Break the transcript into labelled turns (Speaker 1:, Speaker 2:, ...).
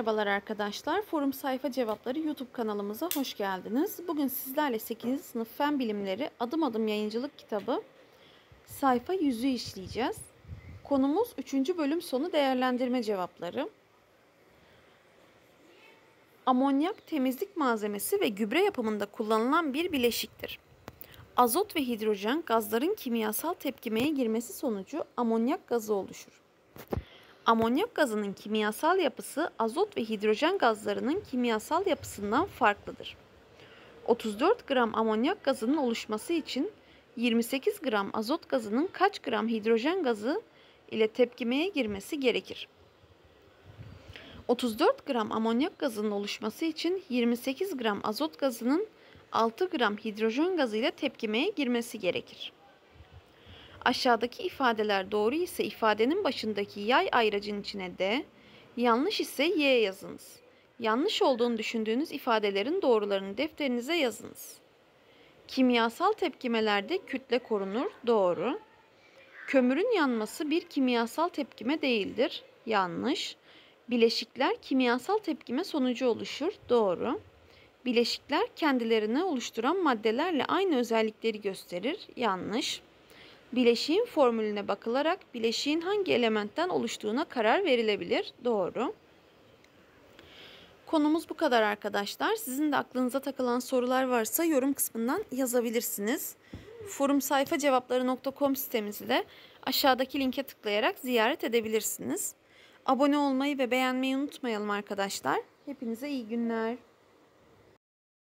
Speaker 1: Merhabalar arkadaşlar. Forum Sayfa Cevapları YouTube kanalımıza hoş geldiniz. Bugün sizlerle 8. sınıf Fen Bilimleri Adım Adım Yayıncılık kitabı sayfa 100'ü işleyeceğiz. Konumuz 3. bölüm sonu değerlendirme cevapları. Amonyak temizlik malzemesi ve gübre yapımında kullanılan bir bileşiktir. Azot ve hidrojen gazların kimyasal tepkimeye girmesi sonucu amonyak gazı oluşur. Amonyak gazının kimyasal yapısı azot ve hidrojen gazlarının kimyasal yapısından farklıdır. 34 gram amonyak gazının oluşması için 28 gram azot gazının kaç gram hidrojen gazı ile tepkimeye girmesi gerekir? 34 gram amonyak gazının oluşması için 28 gram azot gazının 6 gram hidrojen gazı ile tepkimeye girmesi gerekir. Aşağıdaki ifadeler doğru ise ifadenin başındaki yay ayracın içine D, yanlış ise Y yazınız. Yanlış olduğunu düşündüğünüz ifadelerin doğrularını defterinize yazınız. Kimyasal tepkimelerde kütle korunur. Doğru. Kömürün yanması bir kimyasal tepkime değildir. Yanlış. Bileşikler kimyasal tepkime sonucu oluşur. Doğru. Bileşikler kendilerini oluşturan maddelerle aynı özellikleri gösterir. Yanlış. Bileşiğin formülüne bakılarak bileşiğin hangi elementten oluştuğuna karar verilebilir. Doğru. Konumuz bu kadar arkadaşlar. Sizin de aklınıza takılan sorular varsa yorum kısmından yazabilirsiniz. Forum sayfa cevapları.com sitemizi de aşağıdaki linke tıklayarak ziyaret edebilirsiniz. Abone olmayı ve beğenmeyi unutmayalım arkadaşlar. Hepinize iyi günler.